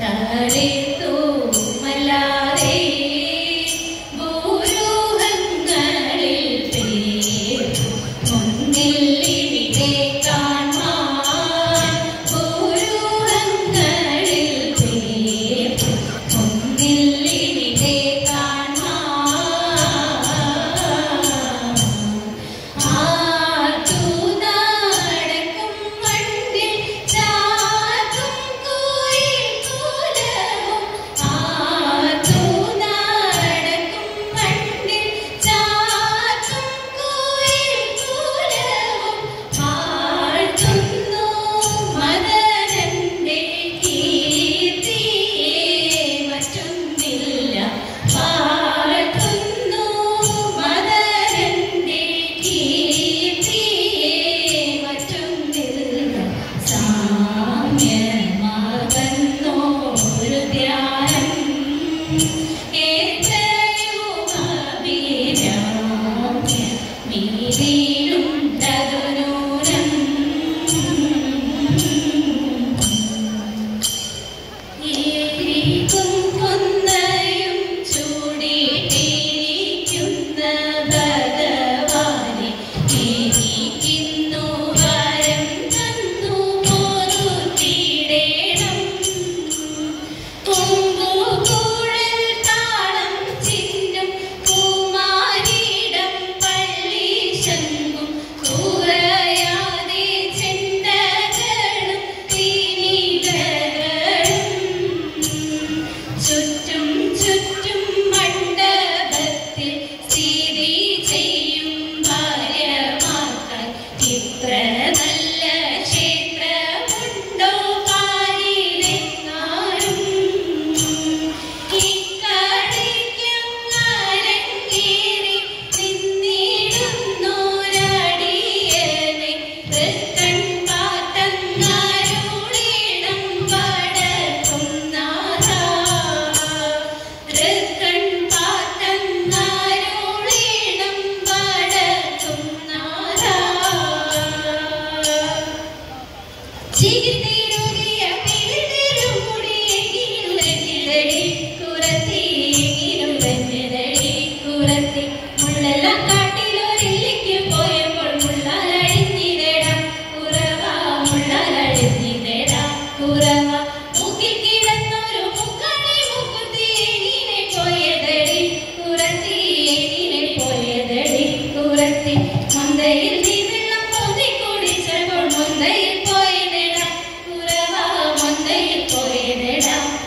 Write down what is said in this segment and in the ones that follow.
Hare நல்ல Yeah.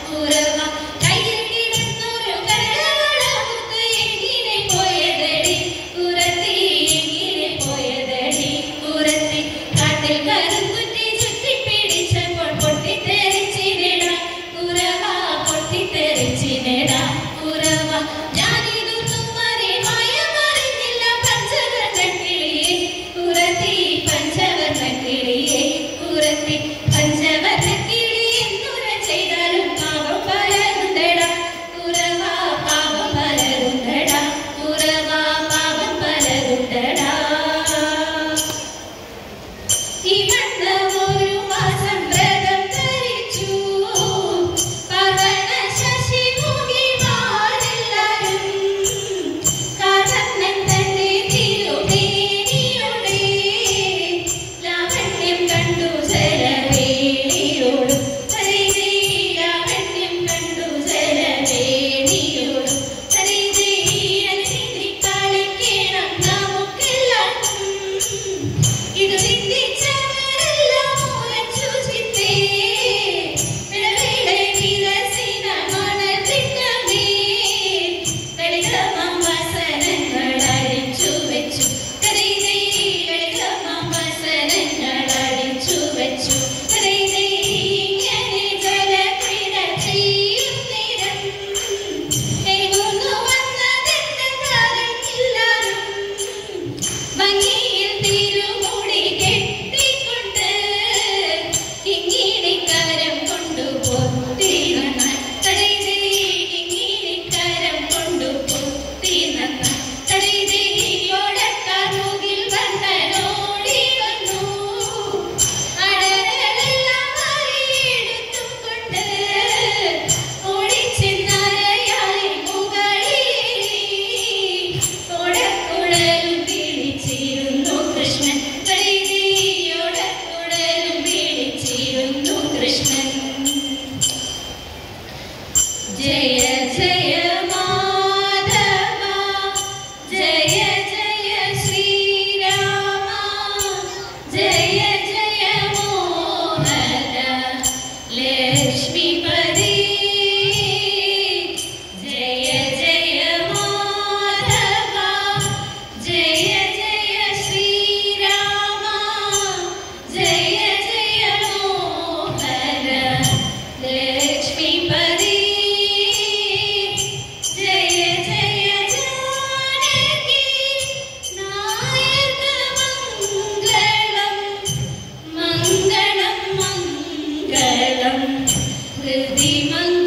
മംഗളം ഹൃദി മംഗളം